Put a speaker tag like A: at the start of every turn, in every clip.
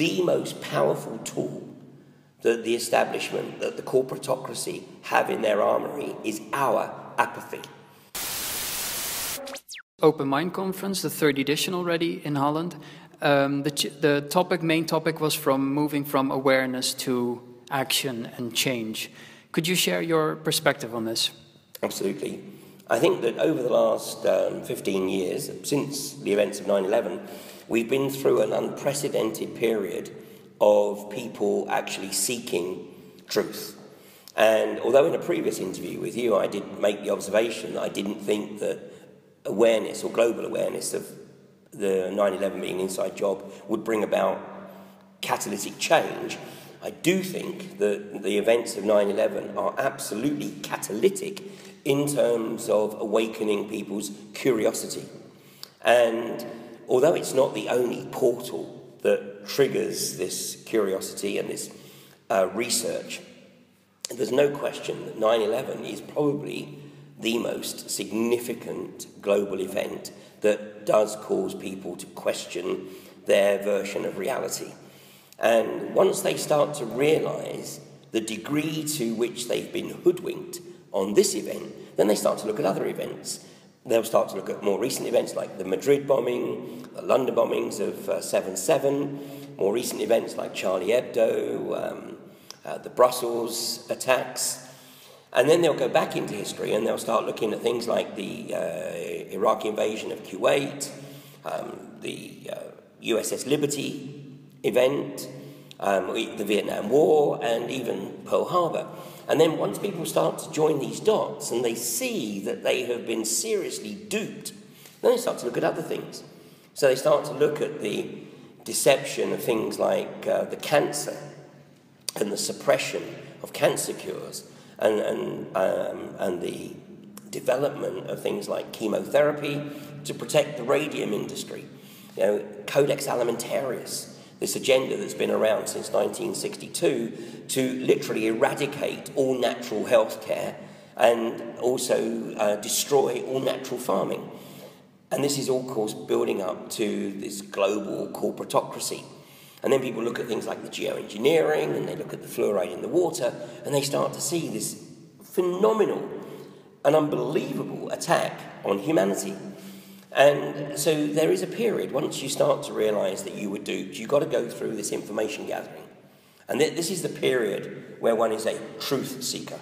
A: the most powerful tool that the establishment, that the corporatocracy have in their armory is our apathy.
B: Open Mind Conference, the third edition already in Holland. Um, the, the topic, main topic was from moving from awareness to action and change. Could you share your perspective on this?
A: Absolutely. I think that over the last um, 15 years, since the events of 9 11, we've been through an unprecedented period of people actually seeking truth. And although in a previous interview with you, I did make the observation that I didn't think that awareness or global awareness of the 9 11 being an inside job would bring about catalytic change, I do think that the events of 9 11 are absolutely catalytic in terms of awakening people's curiosity. And although it's not the only portal that triggers this curiosity and this uh, research, there's no question that 9 11 is probably the most significant global event that does cause people to question their version of reality. And once they start to realize the degree to which they've been hoodwinked on this event, then they start to look at other events. They'll start to look at more recent events like the Madrid bombing, the London bombings of uh, 7 7, more recent events like Charlie Hebdo, um, uh, the Brussels attacks. And then they'll go back into history and they'll start looking at things like the uh, Iraqi invasion of Kuwait, um, the USS uh, Liberty event, um, the Vietnam War, and even Pearl Harbor. And then once people start to join these dots and they see that they have been seriously duped, then they start to look at other things. So they start to look at the deception of things like uh, the cancer and the suppression of cancer cures and, and, um, and the development of things like chemotherapy to protect the radium industry. You know, Codex Alimentarius, this agenda that's been around since 1962 to literally eradicate all natural health care and also uh, destroy all natural farming. And this is all, of course, building up to this global corporatocracy. And then people look at things like the geoengineering and they look at the fluoride in the water and they start to see this phenomenal and unbelievable attack on humanity. And so there is a period, once you start to realize that you were duped, you've got to go through this information gathering. And th- this is the period where one is a truth seeker.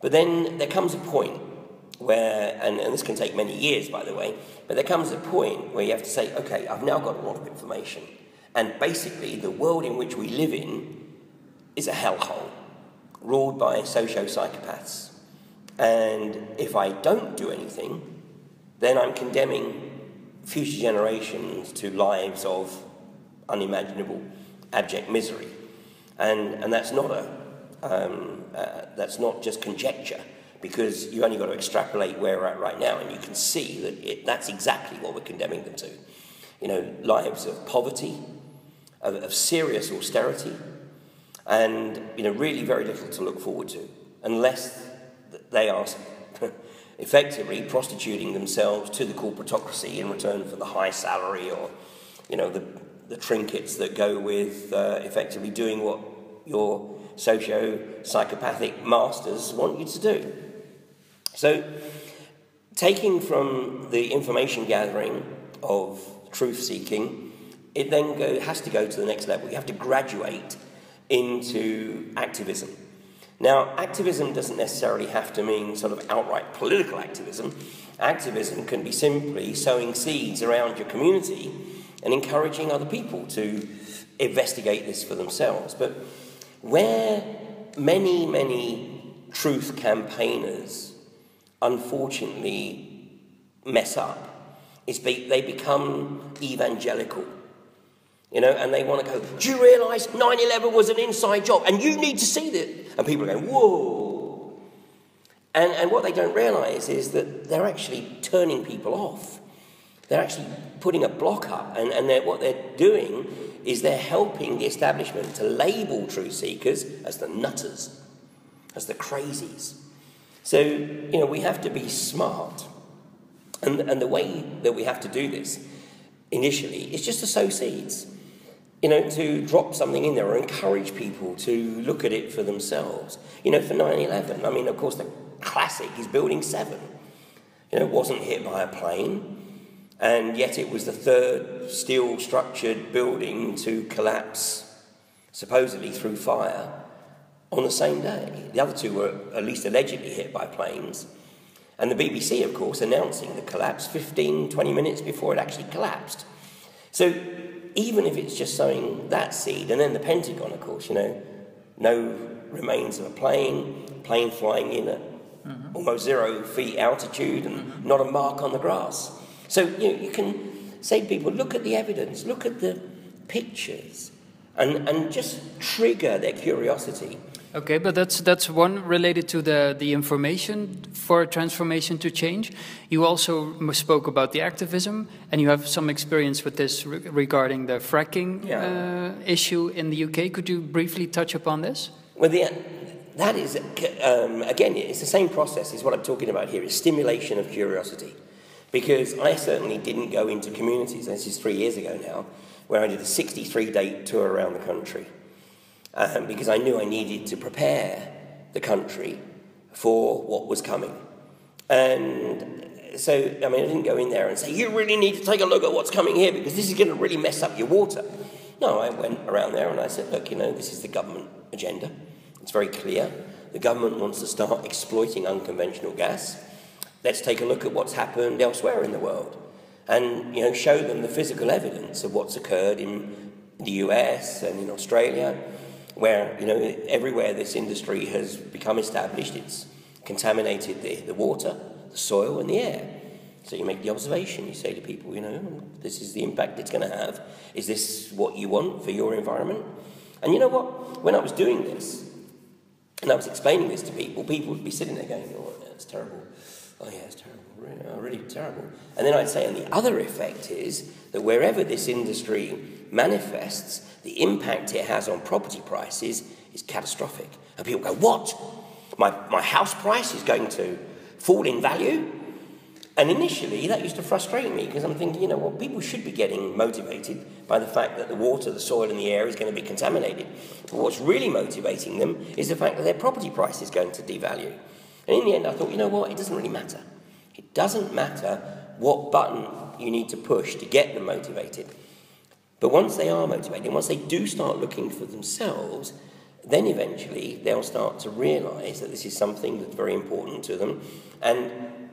A: But then there comes a point where, and, and this can take many years, by the way, but there comes a point where you have to say, okay, I've now got a lot of information. And basically, the world in which we live in is a hellhole, ruled by socio psychopaths. And if I don't do anything, then I'm condemning future generations to lives of unimaginable, abject misery. And, and that's, not a, um, uh, that's not just conjecture because you only got to extrapolate where we're at right now, and you can see that it, that's exactly what we're condemning them to. You know, lives of poverty, of, of serious austerity, and you know, really very little to look forward to, unless they are effectively prostituting themselves to the corporatocracy in return for the high salary or, you know, the, the trinkets that go with uh, effectively doing what your socio-psychopathic masters want you to do. So, taking from the information gathering of truth seeking, it then go, has to go to the next level. You have to graduate into activism. Now, activism doesn't necessarily have to mean sort of outright political activism. Activism can be simply sowing seeds around your community and encouraging other people to investigate this for themselves. But where many, many truth campaigners unfortunately mess up is be, they become evangelical. You know, and they want to go, Do you realize 9 11 was an inside job? And you need to see that. And people are going, Whoa. And, and what they don't realize is that they're actually turning people off. They're actually putting a block up. And, and they're, what they're doing is they're helping the establishment to label truth seekers as the nutters, as the crazies. So, you know, we have to be smart. And, and the way that we have to do this initially is just to sow seeds. You know, to drop something in there or encourage people to look at it for themselves. You know, for 9 11, I mean, of course, the classic is Building 7. You know, it wasn't hit by a plane, and yet it was the third steel structured building to collapse, supposedly through fire, on the same day. The other two were at least allegedly hit by planes. And the BBC, of course, announcing the collapse 15, 20 minutes before it actually collapsed. So even if it's just sowing that seed, and then the Pentagon, of course, you know, no remains of a plane, plane flying in at mm-hmm. almost zero feet altitude, and mm-hmm. not a mark on the grass. So you, know, you can say to people, look at the evidence, look at the pictures, and, and just trigger their curiosity.
B: Okay, but that's that's one related to the the information for transformation to change. You also spoke about the activism, and you have some experience with this re regarding the fracking yeah. uh, issue in the UK. Could you briefly touch upon this?
A: Well, the, that is um, again, it's the same process. Is what I'm talking about here. Is stimulation of curiosity, because I certainly didn't go into communities. This is three years ago now, where I did a 63 day tour around the country um, because I knew I needed to prepare the country for what was coming. And so, I mean, I didn't go in there and say, you really need to take a look at what's coming here because this is going to really mess up your water. No, I went around there and I said, look, you know, this is the government agenda. It's very clear. The government wants to start exploiting unconventional gas. Let's take a look at what's happened elsewhere in the world and, you know, show them the physical evidence of what's occurred in the US and in Australia where, you know, everywhere this industry has become established, it's contaminated the, the water, the soil, and the air. So you make the observation, you say to people, you know, this is the impact it's going to have. Is this what you want for your environment? And you know what? When I was doing this, and I was explaining this to people, people would be sitting there going, oh, that's terrible. Oh, yeah, it's terrible. Really, oh, really terrible. And then I'd say, and the other effect is that wherever this industry manifests, the impact it has on property prices is catastrophic. And people go, What? My, my house price is going to fall in value? And initially, that used to frustrate me because I'm thinking, you know, well, people should be getting motivated by the fact that the water, the soil, and the air is going to be contaminated. But what's really motivating them is the fact that their property price is going to devalue. And in the end, I thought, you know what, it doesn't really matter. It doesn't matter what button you need to push to get them motivated. But once they are motivated, once they do start looking for themselves, then eventually they'll start to realize that this is something that's very important to them. And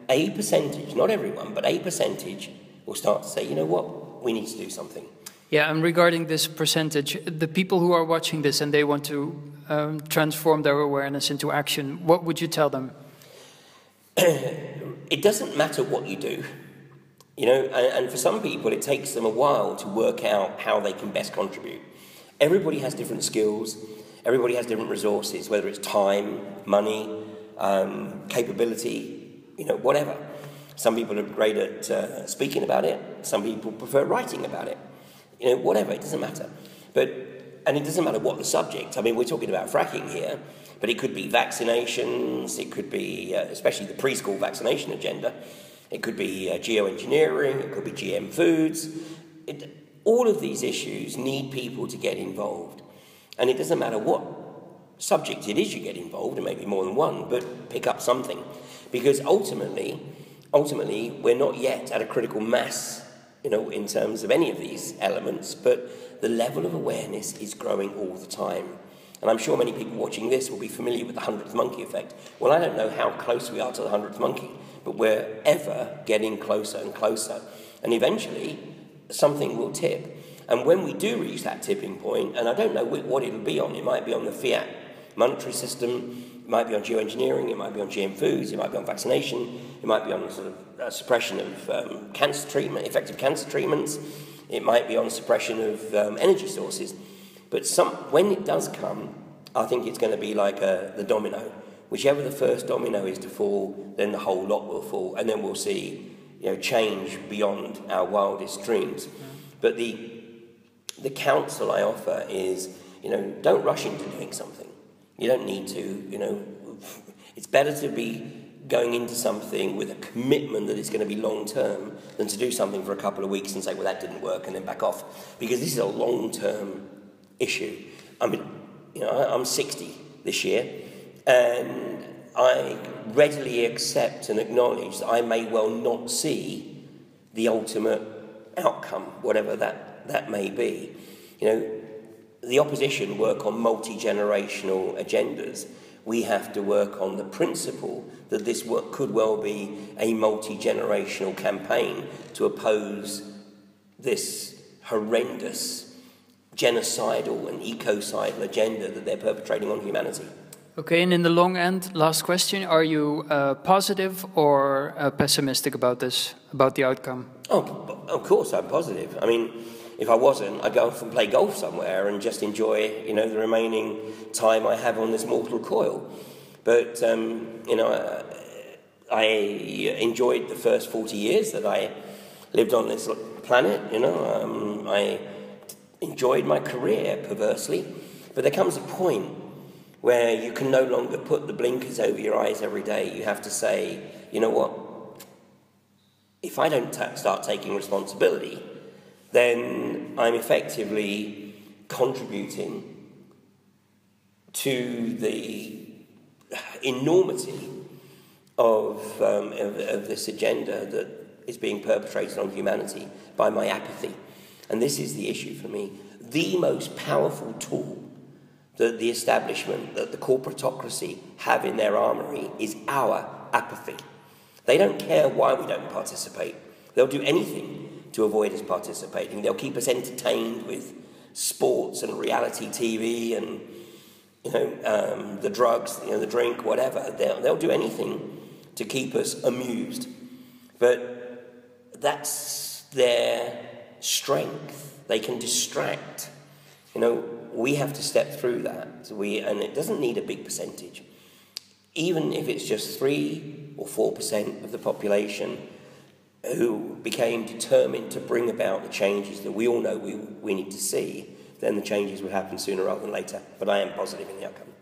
A: a percentage, not everyone, but a percentage will start to say, you know what, we need to do something.
B: Yeah, and regarding this percentage, the people who are watching this and they want to um, transform their awareness into action, what would you tell them?
A: it doesn't matter what you do. You know, and, and for some people, it takes them a while to work out how they can best contribute. Everybody has different skills, everybody has different resources, whether it's time, money, um, capability, you know, whatever. Some people are great at uh, speaking about it, some people prefer writing about it. You know, whatever, it doesn't matter. But, and it doesn't matter what the subject, I mean, we're talking about fracking here, but it could be vaccinations, it could be, uh, especially the preschool vaccination agenda, it could be uh, geoengineering, it could be GM foods. It, all of these issues need people to get involved. And it doesn't matter what subject it is you get involved, and maybe more than one, but pick up something. Because ultimately, ultimately, we're not yet at a critical mass, you know, in terms of any of these elements, but the level of awareness is growing all the time. And I'm sure many people watching this will be familiar with the hundredth monkey effect. Well, I don't know how close we are to the hundredth monkey, but we're ever getting closer and closer. And eventually, something will tip. And when we do reach that tipping point, and I don't know what it'll be on, it might be on the fiat monetary system, it might be on geoengineering, it might be on GM foods, it might be on vaccination, it might be on sort of uh, suppression of um, cancer treatment, effective cancer treatments, it might be on suppression of um, energy sources. But some, when it does come, I think it's going to be like a, the domino whichever the first domino is to fall, then the whole lot will fall, and then we'll see you know, change beyond our wildest dreams. But the, the counsel I offer is, you know, don't rush into doing something. You don't need to, you know, it's better to be going into something with a commitment that it's going to be long term than to do something for a couple of weeks and say, well, that didn't work, and then back off. Because this is a long term issue. I mean, you know, I'm 60 this year, and I readily accept and acknowledge that I may well not see the ultimate outcome, whatever that, that may be. You know, the opposition work on multi generational agendas we have to work on the principle that this work could well be a multi generational campaign to oppose this horrendous genocidal and ecocidal agenda that they're perpetrating on humanity.
B: Okay, and in the long end, last question: Are you uh, positive or uh, pessimistic about this, about the outcome?
A: Oh, of course, I'm positive. I mean, if I wasn't, I'd go off and play golf somewhere and just enjoy, you know, the remaining time I have on this mortal coil. But, um, you know, I, I enjoyed the first 40 years that I lived on this planet, you know. Um, I enjoyed my career perversely. But there comes a point where you can no longer put the blinkers over your eyes every day. You have to say, you know what? If I don't ta- start taking responsibility, then I'm effectively contributing to the enormity of, um, of, of, this agenda that is being perpetrated on humanity by my apathy. And this is the issue for me. The most powerful tool that the establishment, that the corporatocracy have in their armory is our apathy. They don't care why we don't participate. They'll do anything to avoid us participating. They'll keep us entertained with sports and reality TV and you know um, the drugs, you know the drink, whatever. They'll, they'll do anything to keep us amused. But that's their strength. They can distract. You know, we have to step through that. So we, and it doesn't need a big percentage. Even if it's just three or four percent of the population who became determined to bring about the changes that we all know we, we need to see, then the changes will happen sooner rather than later. But I am positive in the outcome.